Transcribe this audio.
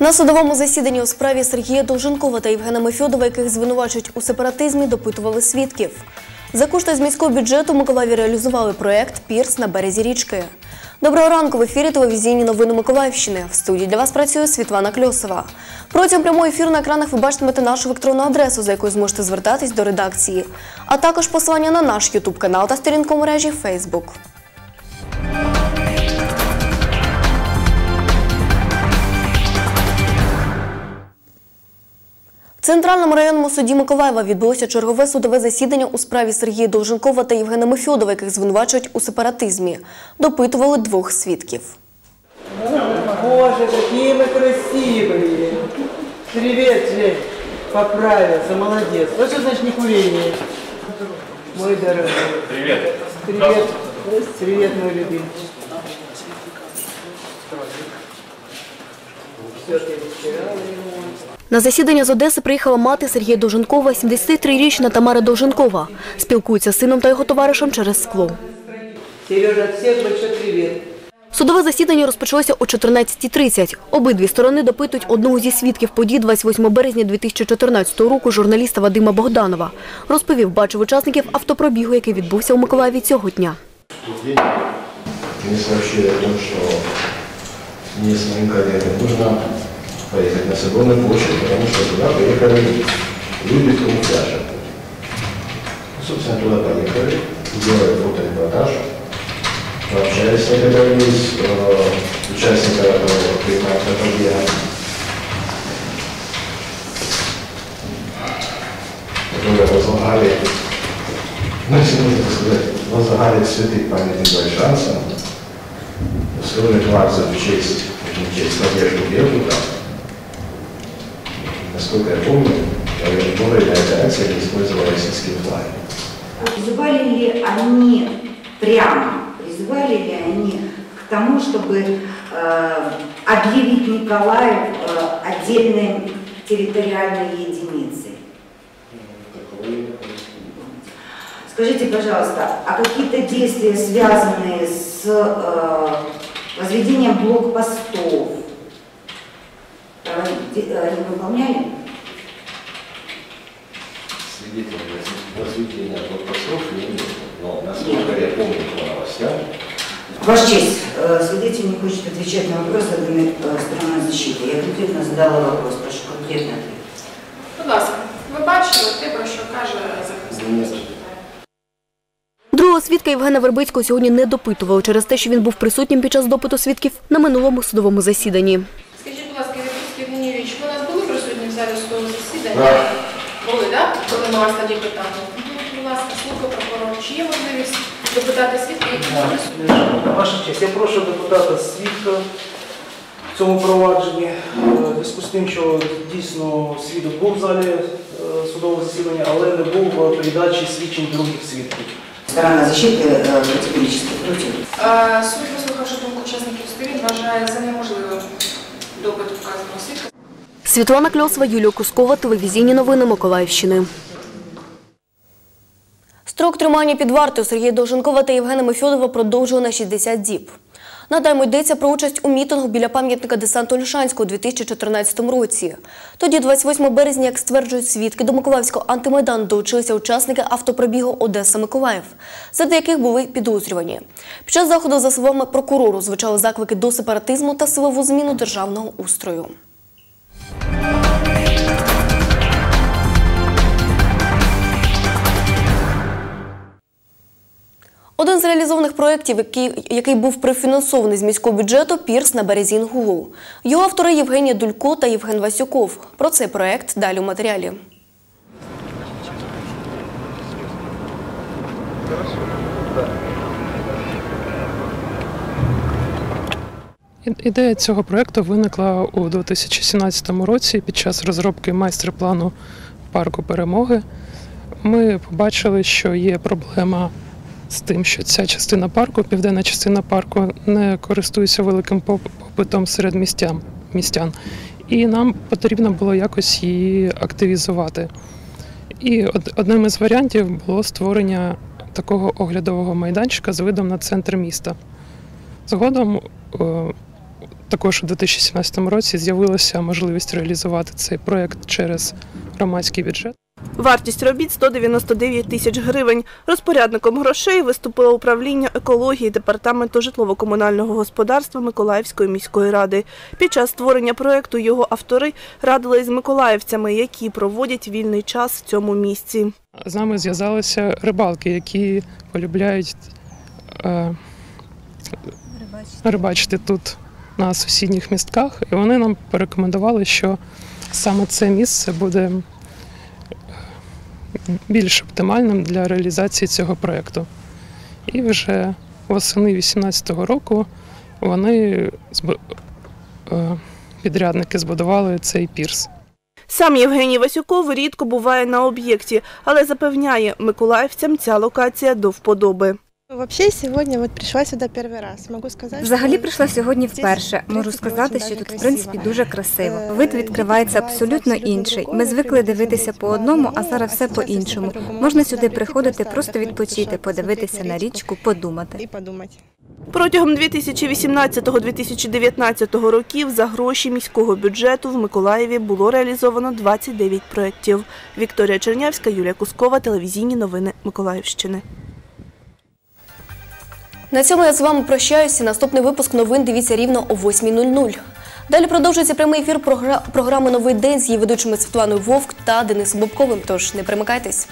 На судовому засіданні у справі Сергія Довженкова та Євгена Мефьодова, яких звинувачують у сепаратизмі, допитували свідків. За кошти з міського бюджету Миколаєві реалізували проект Пірс на березі річки. Доброго ранку в ефірі телевізійні новини Миколаївщини. В студії для вас працює Світлана Кльосова. Протягом прямого ефіру на екранах ви бачитимете нашу електронну адресу, за якою зможете звертатись до редакції, а також посилання на наш Ютуб канал та сторінку мережі Фейсбук. Центральному районному суді Миколаєва відбулося чергове судове засідання у справі Сергія Довженкова та Євгена Мефьодова, яких звинувачують у сепаратизмі. Допитували двох свідків. Боже, какие мы красивые. Привет, Жень. Поправился, молодец. Вот что значит не курение. Мой дорогой. Привет. Привет. Привет, мой любимый. Все, ты вчера его. На засідання з Одеси приїхала мати Сергія Довженкова, 73-річна Тамара Довженкова. Спілкується з сином та його товаришем через скло. Сережа, от большой привет. Судове засідання розпочалося о 14.30. Обидві сторони допитують одного зі свідків подій 28 березня 2014 року журналіста Вадима Богданова. Розповів, бачив учасників автопробігу, який відбувся у Миколаєві цього дня. мне сообщили о том, что мне с моим нужно поехать на Соборную площадь, потому что туда приехали люди в камуфляже. Ну, Собственно, туда поехали, сделали фоторепортаж, пообщались с некоторыми из э, участников этого предпринимательного побега, которые возлагали ну, если можно так сказать, возлагали цветы памяти большанцам, устроили акцию в честь, в честь Надежды Беркута. Насколько я помню, во время акции они использовали российские флаги. Призывали ли они прямо, призывали ли они к тому, чтобы э, объявить Николаев э, отдельной территориальной единицей? Скажите, пожалуйста, а какие-то действия, связанные с э, возведением блокпостов, не выполняли? Свидетелей возведения блокпостов не было. Но насколько я помню по новостям, Ваша честь, э, свидетель не хочет отвечать на вопрос, заданный э, стороной защиты. Я конкретно задала вопрос, прошу конкретный ответ. Будь ласка, ви бачили те, про що каже захисник? Ні. Другого свідка Євгена Вербицького сьогодні не допитували через те, що він був присутнім під час допиту свідків на минулому судовому засіданні. були присутні в залі судового засідання? Так. Були, так? Коли ми вас тоді питали. Будь ласка, слухай прокурор, чи є можливість допитати свідка, які присутні? Ваша честь, я прошу депутата свідка в цьому провадженні. Е, В зв'язку з тим, що дійсно свідок був в залі е, судового засідання, але не був в передачі свідчень других свідків. Сторона защиты э, категорически против. Е, Суд, послухавши думку учасників сторін, вважає за неможливим. Світлана Кльосова, Юлія Кускова, телевізійні новини Миколаївщини. Строк тримання під вартою Сергія Довженкова та Євгена Мефьодова продовжили на 60 діб. Надаємо йдеться про участь у мітингу біля пам'ятника десанту Ольшанського у 2014 році. Тоді, 28 березня, як стверджують свідки, до Миколаївського антимайдану долучилися учасники автопробігу Одеса-Миколаїв, серед яких були підозрювані. Під час заходу, за словами прокурору, звучали заклики до сепаратизму та силову зміну державного устрою. Один з реалізованих проєктів, який, який був профінансований з міського бюджету Пірс на березі Інгулу. Його автори Євгенія Дулько та Євген Васюков. Про цей проєкт далі у матеріалі. Ідея цього проекту виникла у 2017 році під час розробки майстер-плану парку перемоги. Ми побачили, що є проблема з тим, що ця частина парку, південна частина парку, не користується великим попитом серед містян. містян. І нам потрібно було якось її активізувати. І одним із варіантів було створення такого оглядового майданчика з видом на центр міста. Згодом е, також у 2017 році з'явилася можливість реалізувати цей проект через громадський бюджет. Вартість робіт 199 тисяч гривень. Розпорядником грошей виступило управління екології департаменту житлово-комунального господарства Миколаївської міської ради. Під час створення проекту його автори радили з миколаївцями, які проводять вільний час в цьому місці. З нами зв'язалися рибалки, які полюбляють е, рибачити тут на сусідніх містках. І вони нам порекомендували, що саме це місце буде більш оптимальним для реалізації цього проєкту. І вже восени 2018 року вони е, підрядники збудували цей пірс. Сам Євгеній Васюков рідко буває на об'єкті, але запевняє, миколаївцям ця локація до вподоби. Вообще сегодня вот пришла сюда первый раз. Могу сказать, Взагалі прийшла сьогодні вперше. Можу сказати, що тут в принципі дуже красиво. Е, Вид відкривається абсолютно інший. Ми звикли дивитися по одному, а зараз все по-іншому. Можна сюди приходити, просто відпочити, подивитися на річку, подумати. і подумати. Протягом 2018-2019 років за гроші міського бюджету в Миколаєві було реалізовано 29 проєктів. Вікторія Чернявська, Юлія Кускова, телевізійні новини Миколаївщини. На цьому я з вами прощаюся. Наступний випуск новин дивіться рівно о 8.00. Далі продовжується прямий ефір програ- програми Новий день з її ведучими Світланою Вовк та Денисом Бобковим. Тож не примикайтесь.